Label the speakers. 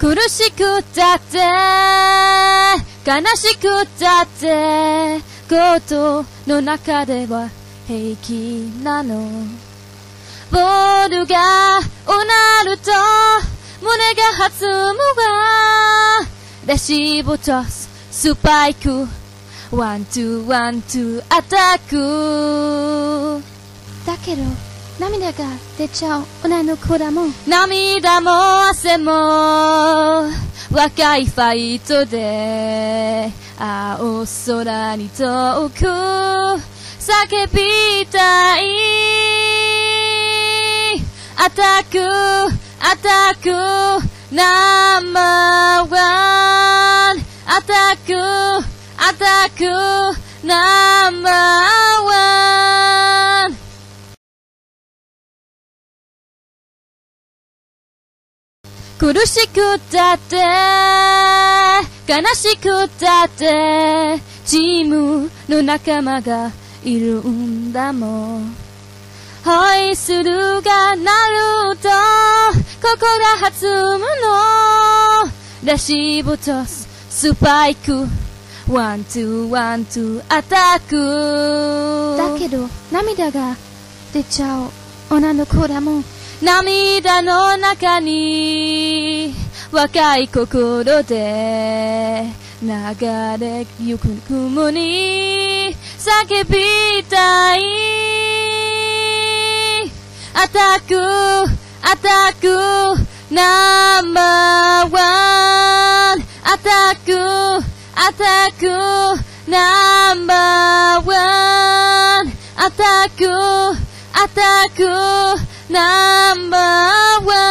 Speaker 1: 苦しくたって悲しくたってコートの中では平気なの。ボールがうなると胸が弾むわ。レシーブトススパイク。 One two one two アタック。
Speaker 2: だけど涙が出ちゃう。女の子だもん
Speaker 1: 涙も汗も若いファイトで青空に遠く叫びたい。アタックアタックナンバーワン。アタックアタックナンバー苦しくたって悲しくたってチームの仲間がいるんだもん。ホイッスルが鳴ると心が弾むのレシーブトススパイク one two one two アタック。
Speaker 2: だけど涙が出ちゃう。女の子だもん
Speaker 1: 涙の中に若い心で流れゆく雲に叫びたい。アタックアタックナンバーワン。アタックアタックナンバーワン。アタックアタックナンバーワ